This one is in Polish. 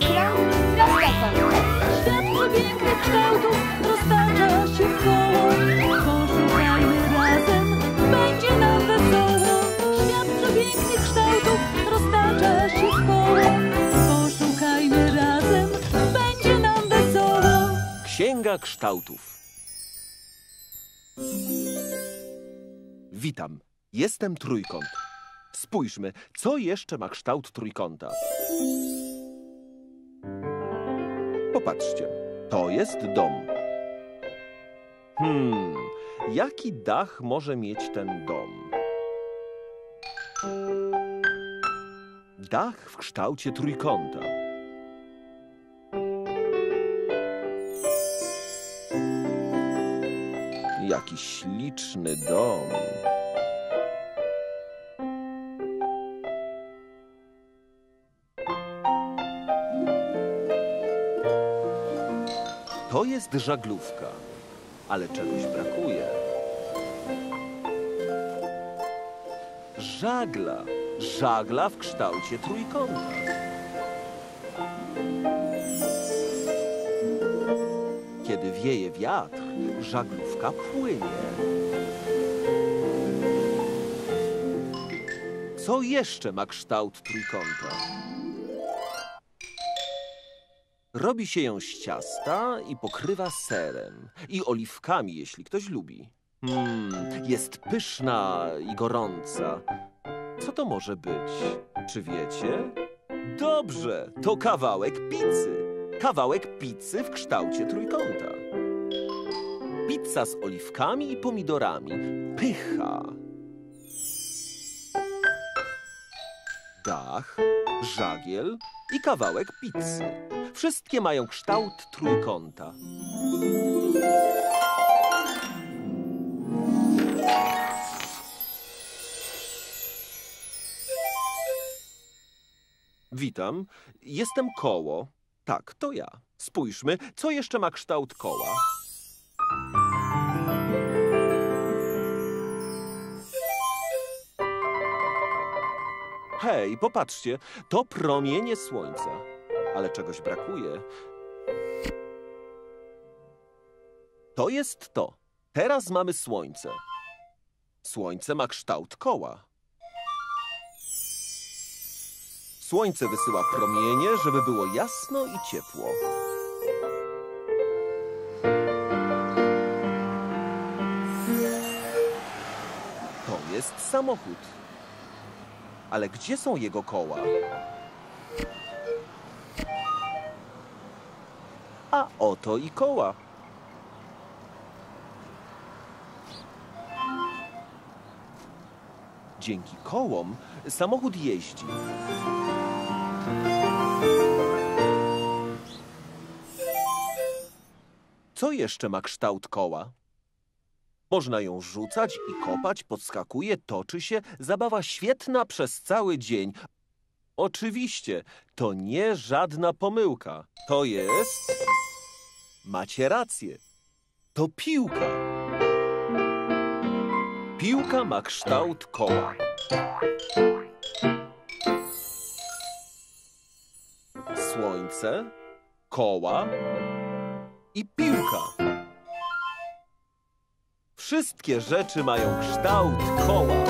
kręg rozlecam. Świat przepięknych kształtów roztacza się w koło. Poszukajmy razem, będzie nam wesoło. Świat przepięknych kształtów roztacza się w koło. Poszukajmy razem, będzie nam wesoło. Księga kształtów. Witam. Jestem trójkąt. Spójrzmy, co jeszcze ma kształt trójkąta. Popatrzcie, to jest dom. Hmm, jaki dach może mieć ten dom? Dach w kształcie trójkąta. Jaki śliczny dom. To jest żaglówka, ale czegoś brakuje. Żagla. Żagla w kształcie trójkąta. Kiedy wieje wiatr, żaglówka płynie. Co jeszcze ma kształt trójkąta? Robi się ją z ciasta i pokrywa serem i oliwkami, jeśli ktoś lubi. Mmm, jest pyszna i gorąca. Co to może być? Czy wiecie? Dobrze, to kawałek pizzy. Kawałek pizzy w kształcie trójkąta. Pizza z oliwkami i pomidorami. Pycha. Dach, żagiel i kawałek pizzy. Wszystkie mają kształt trójkąta. Witam, jestem koło. Tak, to ja. Spójrzmy, co jeszcze ma kształt koła. Hej, popatrzcie, to promienie słońca. Ale czegoś brakuje. To jest to. Teraz mamy słońce. Słońce ma kształt koła. Słońce wysyła promienie, żeby było jasno i ciepło. To jest samochód. Ale gdzie są jego koła? A oto i koła. Dzięki kołom samochód jeździ. Co jeszcze ma kształt koła? Można ją rzucać i kopać, podskakuje, toczy się. Zabawa świetna przez cały dzień. Oczywiście, to nie żadna pomyłka. To jest... Macie rację. To piłka. Piłka ma kształt koła. Słońce, koła i piłka. Wszystkie rzeczy mają kształt koła.